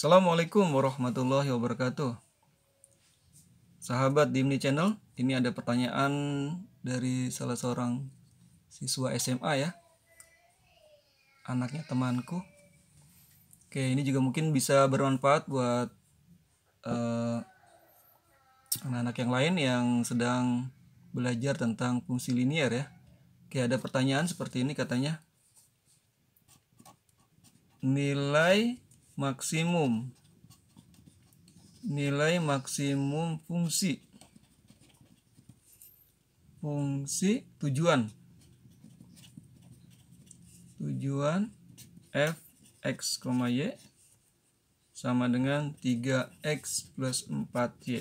Assalamualaikum warahmatullahi wabarakatuh. Sahabat Dimni Channel, ini ada pertanyaan dari salah seorang siswa SMA ya. Anaknya temanku. Oke, ini juga mungkin bisa bermanfaat buat eh, anak-anak yang lain yang sedang belajar tentang fungsi linier ya. Oke, ada pertanyaan seperti ini katanya. Nilai maksimum. Nilai maksimum fungsi. Fungsi tujuan. Tujuan f x, y sama dengan 3x plus 4y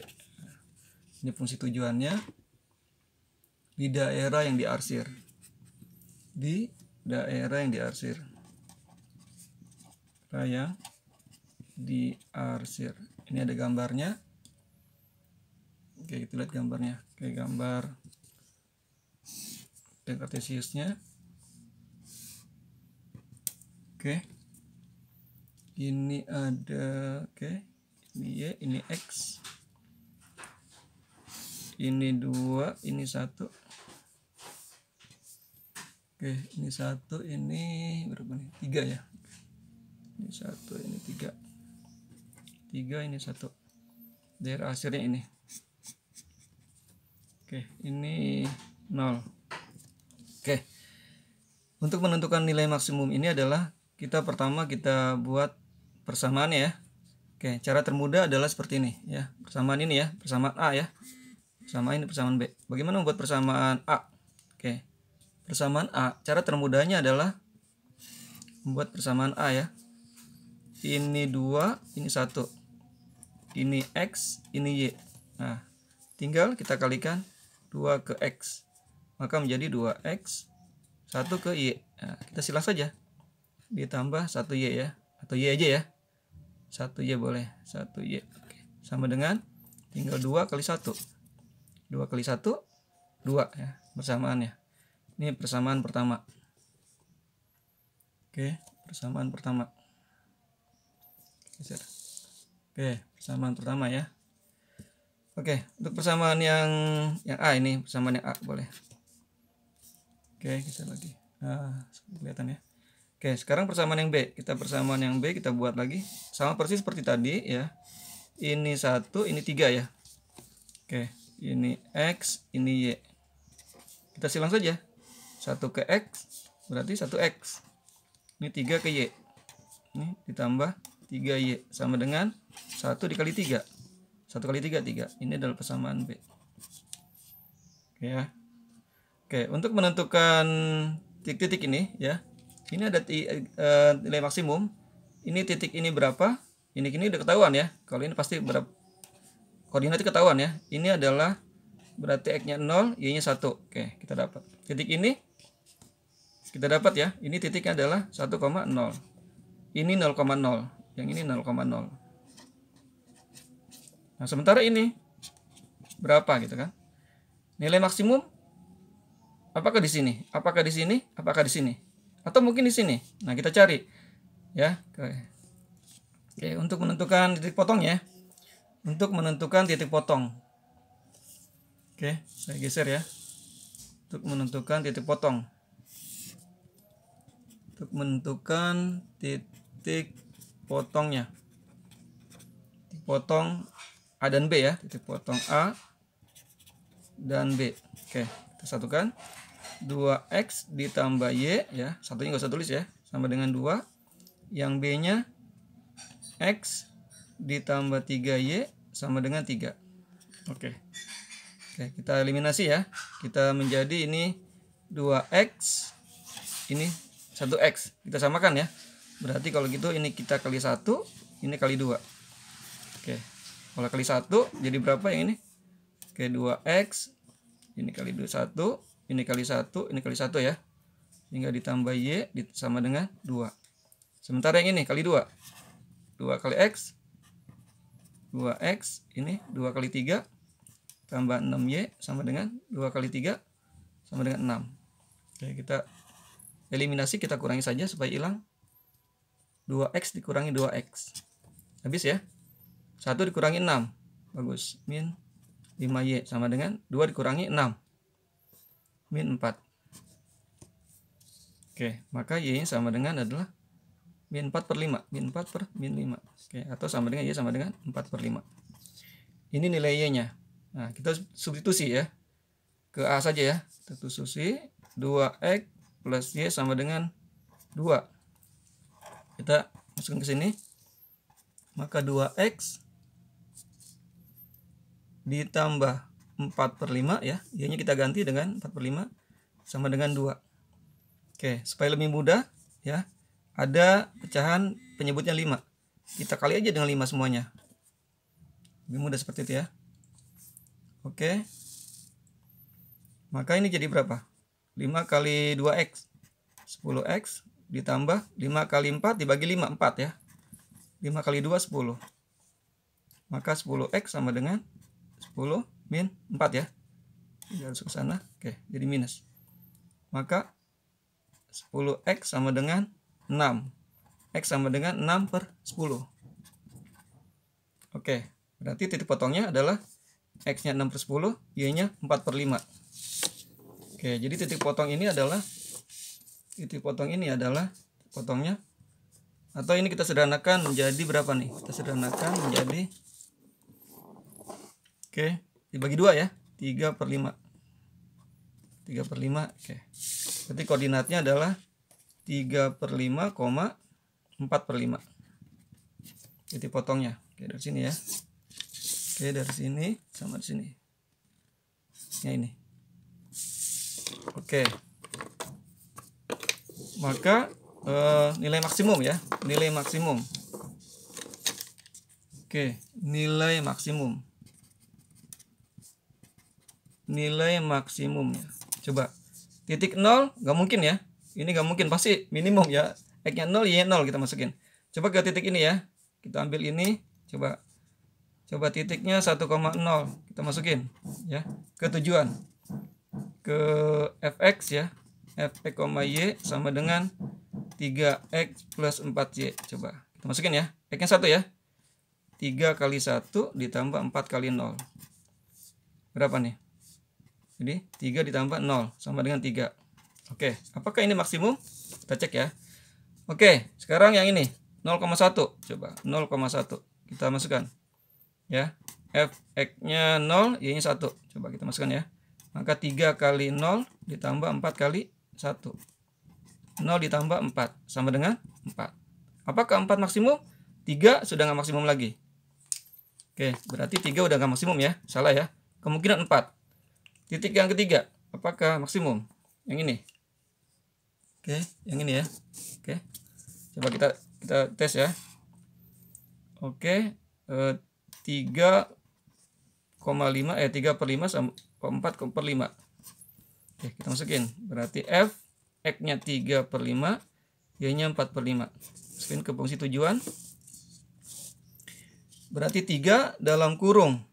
ini fungsi tujuannya. Di daerah yang diarsir. Di daerah yang diarsir. Yang diarsir. Ini ada gambarnya. Oke kita lihat gambarnya. Oke gambar kartesiusnya oke. Ini ada oke. Ini y ini x. Ini dua ini satu. Oke ini satu ini berapa nih? Tiga ya? Ini satu ini tiga tiga ini satu. Daerah akhirnya ini. Oke ini nol. Oke. Untuk menentukan nilai maksimum ini adalah kita pertama kita buat persamaan ya. Oke cara termudah adalah seperti ini ya. Persamaan ini ya persamaan A ya. Persamaan ini persamaan B. Bagaimana membuat persamaan A? Oke persamaan A. Cara termudahnya adalah membuat persamaan A ya. Ini dua ini satu ini x ini y. Nah tinggal kita kalikan 2 ke x. Maka menjadi 2x 1 ke y. Nah, kita silah saja. Ditambah 1 y ya. Atau y aja ya. 1 y boleh. 1 y. Oke. sama dengan tinggal 2 kali 1 2 kali 1 2 ya persamaannya. Ini persamaan pertama. Oke persamaan pertama. Geser oke persamaan pertama ya. Oke untuk persamaan yang yang A ini persamaan yang A boleh. Oke geser lagi. Nah kelihatan ya. Oke sekarang persamaan yang B. Kita persamaan yang B kita buat lagi. Sama persis seperti tadi ya. Ini satu ini tiga ya. Oke ini X ini Y. Kita silang saja. Satu ke X berarti satu X. Ini tiga ke Y. Ini ditambah 3Y sama dengan 1 dikali 3 1 kali 3 3 ini adalah persamaan B oke ya. Oke untuk menentukan titik-titik ini ya. Ini ada uh, nilai maksimum. Ini titik ini berapa? Ini kini udah ketahuan ya. Kalau ini pasti berapa koordinatnya ketahuan ya. Ini adalah berarti x nya 0 y nya 1 oke kita dapat. Titik ini kita dapat ya. Ini titiknya adalah 1,0 ini 0,0 yang ini 0,0 nah sementara ini berapa gitu kan? Nilai maksimum apakah di sini? Apakah di sini? Apakah di sini? Atau mungkin di sini? Nah kita cari ya. Oke, oke untuk menentukan titik potong ya. Untuk menentukan titik potong. Oke saya geser ya. Untuk menentukan titik potong. Untuk menentukan titik potongnya. Potong A dan B ya titik potong A dan B. Oke kita satukan. 2X ditambah Y ya satunya nggak usah tulis ya sama dengan 2 yang B nya X ditambah 3Y sama dengan 3 oke. Oke kita eliminasi ya. Kita menjadi ini 2X ini 1X kita samakan ya. Berarti kalau gitu ini kita kali satu ini kali dua. Oke kalau kali satu jadi berapa yang ini? Oke 2x ini kali dua satu ini kali satu ini kali satu ya. Sehingga ditambah y sama dengan 2 sementara yang ini kali 2 2 kali x 2x ini 2 kali 3 tambah 6y sama dengan 2 kali 3 sama dengan 6 oke kita eliminasi kita kurangi saja supaya hilang. 2x dikurangi 2x habis ya 1 dikurangi 6 bagus. Min 5y sama dengan 2 dikurangi 6 min 4 oke maka y sama dengan adalah min 4 per 5 min 4 per min 5 oke atau sama dengan y sama dengan 4 per 5 ini nilai y nya. Nah kita substitusi ya. Ke a saja ya. Substitusi 2x plus y sama dengan 2 kita masukkan ke sini. Maka 2x ditambah 4 per 5 ya. Y nya kita ganti dengan 4 per 5 sama dengan 2 oke supaya lebih mudah ya. Ada pecahan penyebutnya 5 kita kali aja dengan 5 semuanya. Lebih mudah seperti itu ya. Oke. Maka ini jadi berapa? 5 kali 2x 10x ditambah 5 kali 4 dibagi 5 4 ya. 5 kali 2 10 maka 10x sama dengan 10 min 4 ya. Harus ke sana. Oke jadi minus. Maka 10x sama dengan 6 x sama dengan 6 per 10 oke berarti titik potongnya adalah x nya 6 per 10 y nya 4 per 5 oke jadi titik potong ini adalah titik potong ini adalah potongnya atau ini kita sederhanakan menjadi berapa nih? Kita sederhanakan menjadi Oke, dibagi dua ya. 3 per 5. 3 per 5, oke. Berarti koordinatnya adalah 3 per 5, 4 per 5. Jadi potongnya. Oke, dari sini ya. Oke, dari sini sama di sini. Ya ini. Oke. Maka eh, nilai maksimum ya. Nilai maksimum. Oke, nilai maksimum nilai maksimumnya. Coba titik nol nggak mungkin ya. Ini nggak mungkin pasti minimum ya. X-nya 0, Y 0 kita masukin. Coba ke titik ini ya. Kita ambil ini, coba coba titiknya 1,0 kita masukin ya ke tujuan ke fx ya fx, y sama dengan 3x plus 4y coba kita masukin ya x nya 1 ya 3 kali 1 ditambah 4 kali 0 berapa nih jadi 3 ditambah 0 sama dengan 3. Oke, apakah ini maksimum? Kita cek ya. Oke, sekarang yang ini 0,1. Coba 0,1 kita masukkan. Ya. f x-nya 0, y-nya 1. Coba kita masukkan ya. Maka 3 kali 0 ditambah 4 kali 1. 0 ditambah 4 sama dengan 4. Apakah 4 maksimum? 3 sudah nggak maksimum lagi. Oke, berarti 3 udah nggak maksimum ya. Salah ya. Kemungkinan 4. Titik yang ketiga, apakah maksimum? Yang ini. Oke, yang ini ya. Oke. Coba kita kita tes ya. Oke, eh, 3,5 eh 3 per 5 sama 4 per 5. Oke, kita masukin. Berarti F X-nya 3 per 5, Y-nya 4 per 5. Masukin ke fungsi tujuan. Berarti 3 dalam kurung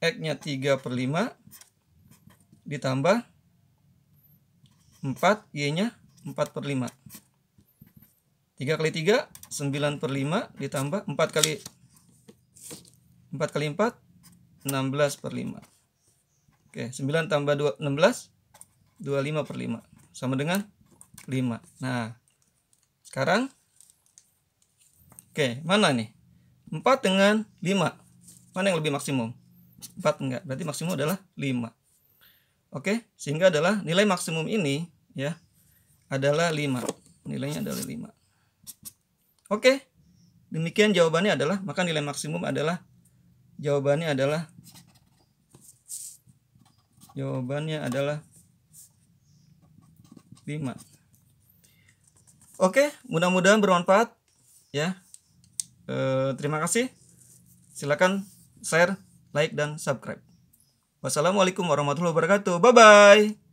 X-nya 3 per 5, ditambah 4 Y nya 4 per 5 3 kali 3 9 per 5 ditambah 4 kali 4 kali 4 16 per 5 Oke 9 tambah 2 16 25 per 5 sama dengan 5 Nah sekarang Oke mana nih? 4 dengan 5 mana yang lebih maksimum? 4 enggak berarti maksimum adalah 5 Oke, sehingga adalah nilai maksimum ini ya adalah 5. Nilainya adalah 5. Oke. Demikian jawabannya adalah maka nilai maksimum adalah jawabannya adalah jawabannya adalah 5. Oke, mudah-mudahan bermanfaat ya. E, terima kasih. Silakan share, like dan subscribe. Wassalamualaikum warahmatullahi wabarakatuh. Bye bye.